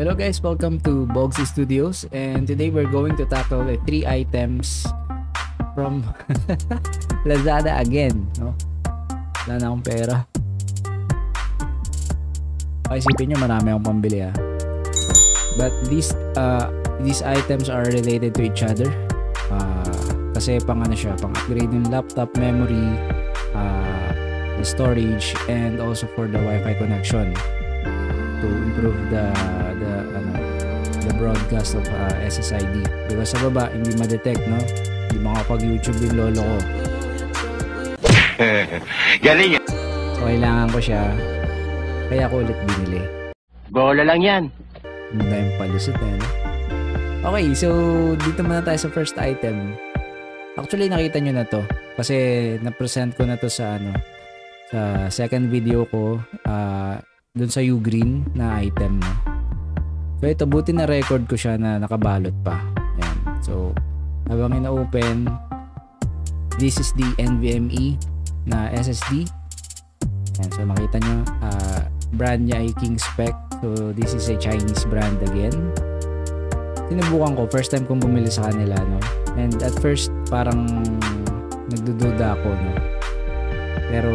Hello guys, welcome to Bogsy Studios and today we're going to tackle the three items from Lazada again, no? Wala na akong pera. Isipin nyo, marami akong pambili ah. But these uh, these items are related to each other. Uh, kasi pang ano siya, pang upgrade ng laptop memory, uh, the storage, and also for the Wi-Fi connection to improve the the broadcast of uh, SSID because sa baba hindi ma-detect no hindi makapag YouTube yung lolo ko Galing yan. so kailangan ko siya kaya ko ulit binili Bola lang yan. hindi yung palusot eh no? okay so dito muna tayo sa first item actually nakita nyo na to kasi na-present ko na to sa ano sa second video ko uh, dun sa Ugreen na item no. So ito buti na record ko siya na nakabalot pa. Ayan. So habang ina-open this is the NVMe na SSD. Ayan. So makita nyo uh, brand niya ay King Spec. So this is a Chinese brand again. Sinubukan ko first time kong bumili sa kanila no. And at first parang nagdududa ako no. Pero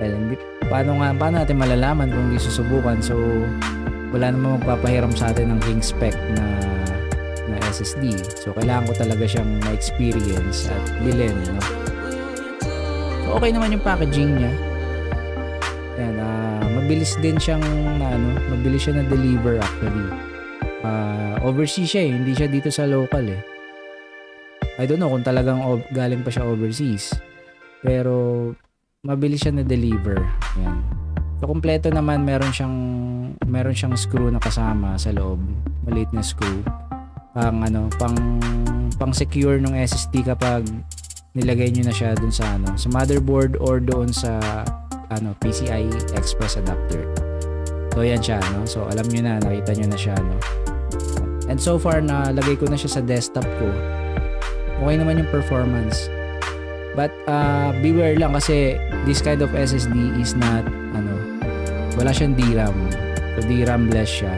well, hindi paano nga paano natin malalaman kung hindi susubukan so wala namang magpapahiram sa atin ng King Spec na na SSD so kailangan ko talaga siyang ma-experience at bilhin no? so okay naman yung packaging niya yan uh, mabilis din siyang na, ano, mabilis siya na deliver actually uh, overseas siya eh hindi siya dito sa local eh I don't know kung talagang galing pa siya overseas pero mabilis siya na deliver. Yan. So kompleto naman meron siyang meron siyang screw na kasama sa loob. Maliit na screw. Pang ano, pang pang secure ng SSD kapag nilagay niyo na siya dun sa ano, sa motherboard or doon sa ano, PCI Express adapter. So yan siya, no. So alam niyo na, nakita niyo na siya, no. And so far na lagay ko na siya sa desktop ko. Okay naman yung performance But uh, beware lang kasi this kind of SSD is not wala siyang DRAM. So DRAM-less siya.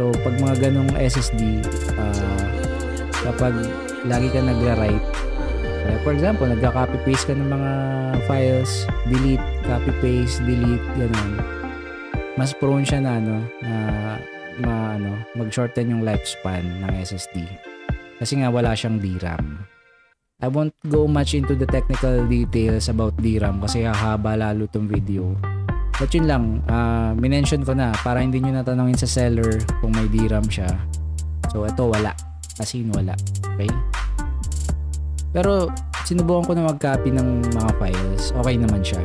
So pag mga ganong SSD, uh, kapag lagi ka nagra-write, uh, for example, nagka-copy paste ka ng mga files, delete, copy paste, delete, ganun. Mas prone siya na ano, na ma, ano, mag-shorten yung lifespan ng SSD. Kasi nga wala siyang DRAM. I won't go much into the technical details about DRAM kasi hahaba lalo tong video. But yun lang, uh, minention ko na para hindi nyo natanongin sa seller kung may DRAM siya. So ito wala. As in wala. Okay? Pero sinubukan ko na mag-copy ng mga files. Okay naman siya.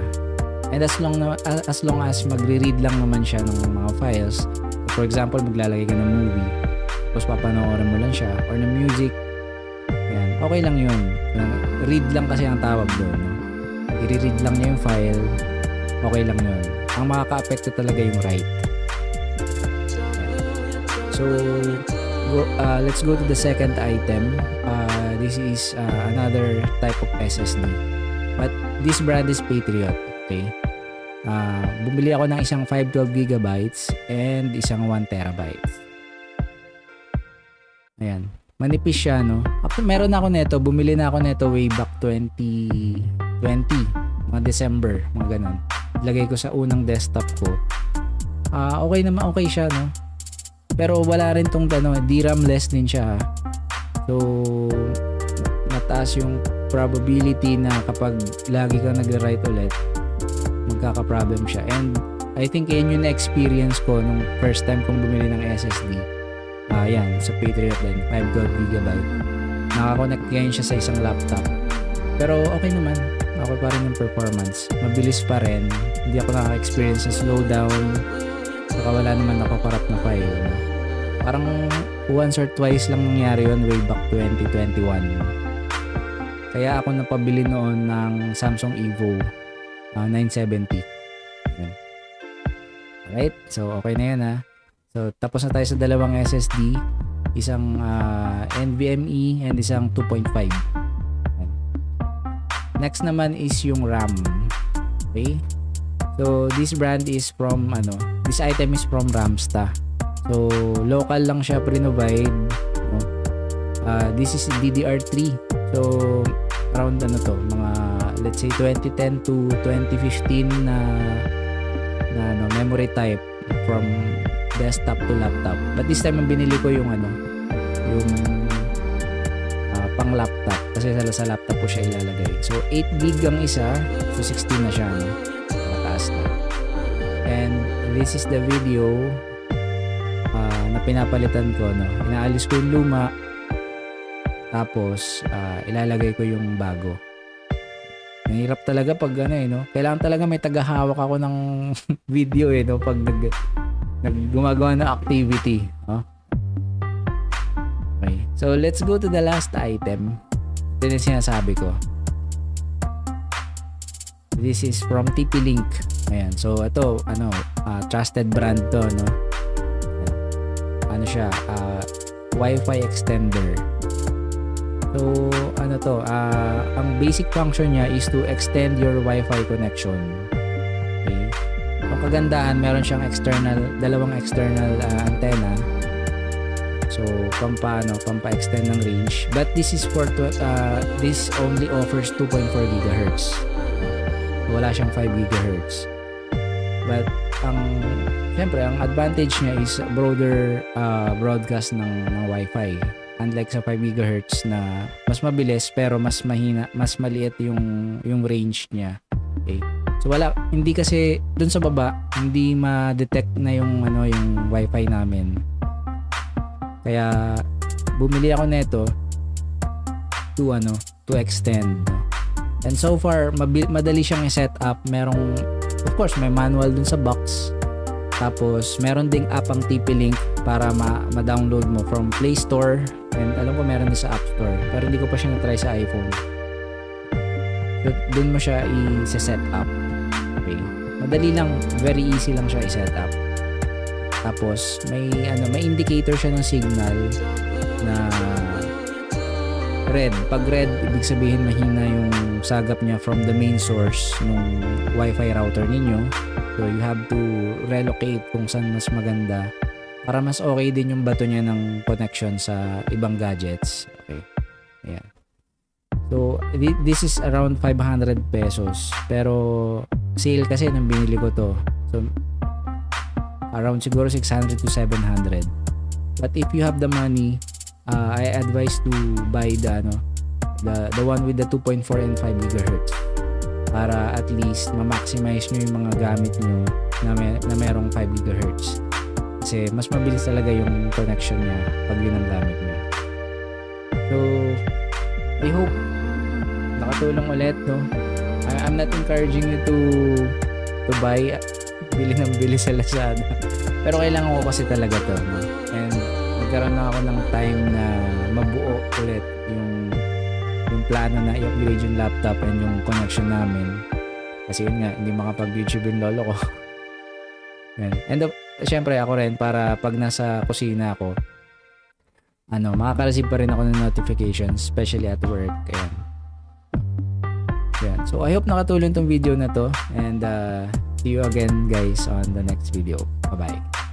And as long na, as long as magre-read lang naman siya ng mga files. For example, maglalagay ka ng movie. Tapos papanoorin mo lang siya or ng music okay lang yun. Read lang kasi ang tawag doon. No? I-read lang niya yung file, okay lang yun. Ang makaka-apekto talaga yung write. So, go, uh, let's go to the second item. Uh, this is uh, another type of SSD. But this brand is Patriot. Okay? Uh, bumili ako ng isang 512 gigabytes and isang 1 terabytes. Ayan manipis siya no After, meron ako nito bumili na ako nito way back 2020 mga December mga ganun lagay ko sa unang desktop ko. Ah uh, okay naman okay siya no? Pero wala rin tong ano DRAM less din siya so mataas yung probability na kapag lagi kang nagre-write ulit magkaka-problem siya. And I think yun yung experience ko nung first time kong bumili ng SSD uh, yan, sa Patriot din, 5 gold gigabyte. Nakakonect ngayon siya sa isang laptop. Pero okay naman, okay pa rin yung performance. Mabilis pa rin, hindi ako nakaka-experience sa slowdown. Saka wala naman ako corrupt na file. Parang once or twice lang nangyari yun way back 2021. Kaya ako napabili noon ng Samsung Evo uh, 970. Alright, so okay na yun ha. So, tapos na tayo sa dalawang SSD, isang uh, NVMe and isang 2.5. Next naman is yung RAM. Okay? So, this brand is from ano, this item is from Ramsta. So, local lang siya pre-provide. No? Uh, this is DDR3. So, around ano to, mga let's say 2010 to 2015 na na ano, memory type from desktop to laptop. But this time binili ko yung ano, yung pang laptop kasi sa, sa laptop ko siya ilalagay. So 8 gig ang isa, so 16 na siya no. Mataas na. And this is the video uh, na pinapalitan ko no. Inaalis ko yung luma tapos uh, ilalagay ko yung bago. Nahirap talaga pag ano eh, no? Kailangan talaga may tagahawak ako ng video eh, no? Pag nag, nag gumagawa ng activity. Huh? So, let's go to the last item. Ito yung sinasabi ko. This is from TP-Link. Ayan. So, ito, ano, uh, trusted brand to, no? Ano siya? Uh, Wi-Fi extender. So, ano to, uh, ang basic function niya is to extend your Wi-Fi connection. Okay? Ang kagandahan, meron siyang external, dalawang external uh, antenna. So, pampano, pampa-extend ng range. But this is for, uh, this only offers 2.4 GHz. Wala siyang 5 GHz. But, ang, syempre, ang advantage niya is broader uh, broadcast ng, ng Wi-Fi unlike sa 5 GHz na mas mabilis pero mas mahina, mas maliit yung yung range niya. Okay. So wala hindi kasi dun sa baba hindi ma-detect na yung ano yung wifi namin. Kaya bumili ako nito to ano to extend. And so far madali siyang i-set up. Merong of course may manual dun sa box. Tapos meron ding app ang TP-Link para ma- ma-download mo from Play Store And alam ko meron din sa App Store. Pero hindi ko pa siya na-try sa iPhone. So, dun mo siya i-set up. Okay. Madali lang. Very easy lang siya i-set up. Tapos, may, ano, may indicator siya ng signal na red. Pag red, ibig sabihin mahina yung sagap niya from the main source ng Wi-Fi router ninyo. So, you have to relocate kung saan mas maganda para mas okay din yung bato niya ng connection sa ibang gadgets. Okay. Ayan. So, this is around 500 pesos. Pero, sale kasi nang binili ko to. So, around siguro 600 to 700. But if you have the money, uh, I advise to buy the ano, the the one with the 2.4 and 5 gigahertz para at least ma-maximize nyo yung mga gamit nyo na, may, na merong 5 gigahertz kasi mas mabilis talaga yung connection niya pag yun ang gamit niya. So, I hope nakatulong ulit, no? I, I'm not encouraging you to to buy bili ng bili sa Lazada. Pero kailangan ko kasi talaga to, no? And nagkaroon na ako ng time na mabuo ulit yung yung plano na i-upgrade yung laptop and yung connection namin. Kasi yun nga, hindi makapag-YouTube yung lolo ko. And the, syempre ako rin para pag nasa kusina ako, ano, makaka-receive pa rin ako ng notifications, especially at work. Ayan. Ayan. So, I hope nakatulong tong video na to. And uh, see you again guys on the next video. Bye-bye.